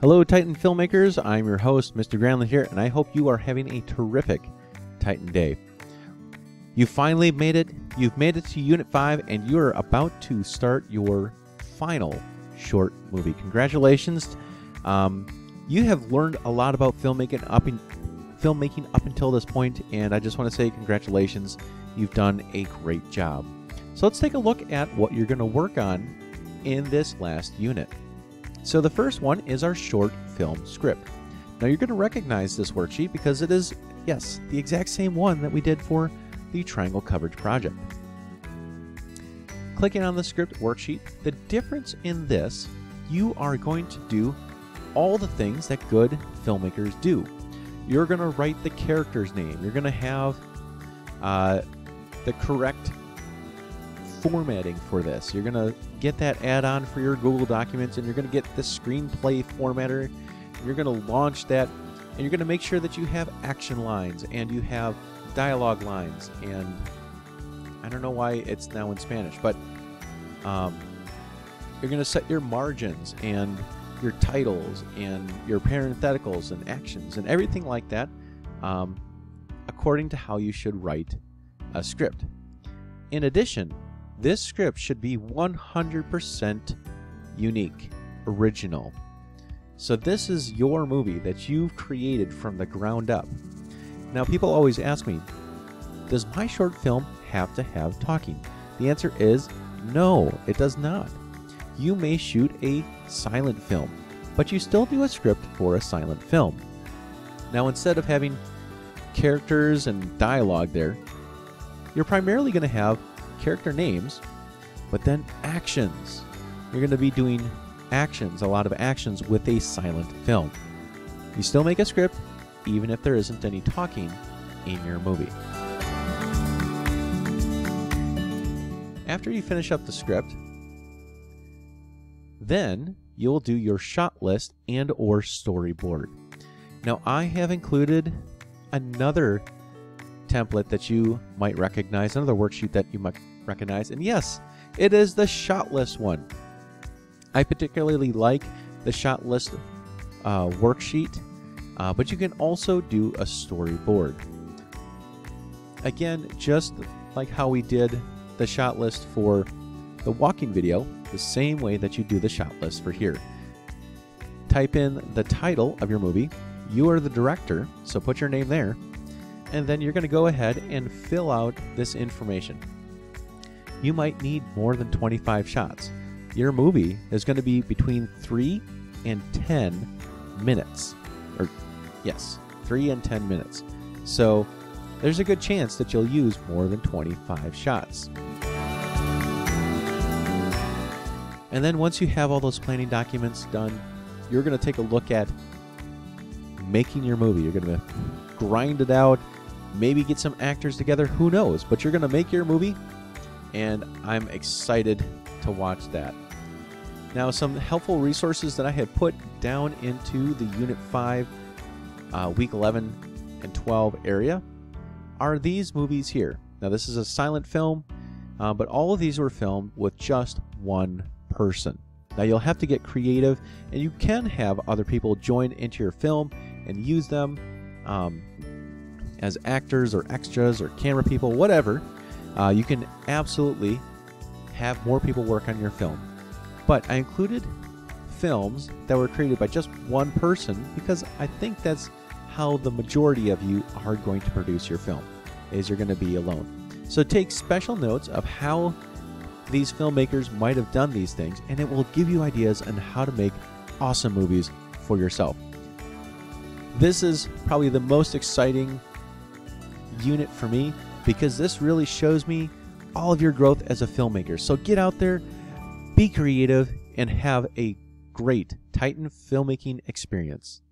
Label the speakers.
Speaker 1: Hello, Titan filmmakers. I'm your host, Mr. Granlund here, and I hope you are having a terrific Titan day. You finally made it. You've made it to Unit 5, and you're about to start your final short movie. Congratulations. Um, you have learned a lot about filmmaking up in, filmmaking up until this point, and I just want to say congratulations. You've done a great job. So let's take a look at what you're going to work on in this last unit. So the first one is our short film script. Now you're going to recognize this worksheet because it is, yes, the exact same one that we did for the Triangle Coverage Project. Clicking on the script worksheet, the difference in this, you are going to do all the things that good filmmakers do. You're going to write the character's name. You're going to have uh, the correct formatting for this. You're going to get that add-on for your Google Documents and you're going to get the screenplay formatter. And you're going to launch that and you're going to make sure that you have action lines and you have dialogue lines and I don't know why it's now in Spanish, but um, you're going to set your margins and your titles and your parentheticals and actions and everything like that um, according to how you should write a script. In addition, this script should be 100% unique, original. So this is your movie that you've created from the ground up. Now people always ask me, does my short film have to have talking? The answer is no, it does not. You may shoot a silent film, but you still do a script for a silent film. Now instead of having characters and dialogue there, you're primarily going to have character names, but then actions. You're going to be doing actions, a lot of actions with a silent film. You still make a script, even if there isn't any talking in your movie. After you finish up the script, then you'll do your shot list and or storyboard. Now I have included another template that you might recognize, another worksheet that you might recognize. And yes, it is the shot list one. I particularly like the shot list uh, worksheet, uh, but you can also do a storyboard. Again, just like how we did the shot list for the walking video, the same way that you do the shot list for here. Type in the title of your movie. You are the director, so put your name there. And then you're going to go ahead and fill out this information you might need more than 25 shots. Your movie is going to be between 3 and 10 minutes. Or, yes, 3 and 10 minutes. So, there's a good chance that you'll use more than 25 shots. And then once you have all those planning documents done, you're going to take a look at making your movie. You're going to grind it out, maybe get some actors together, who knows? But you're going to make your movie and I'm excited to watch that. Now, some helpful resources that I had put down into the Unit 5, uh, Week 11 and 12 area are these movies here. Now, this is a silent film, uh, but all of these were filmed with just one person. Now, you'll have to get creative, and you can have other people join into your film and use them um, as actors or extras or camera people, whatever. Uh, you can absolutely have more people work on your film. But I included films that were created by just one person because I think that's how the majority of you are going to produce your film is you're going to be alone. So take special notes of how these filmmakers might have done these things and it will give you ideas on how to make awesome movies for yourself. This is probably the most exciting unit for me because this really shows me all of your growth as a filmmaker. So get out there, be creative, and have a great Titan filmmaking experience.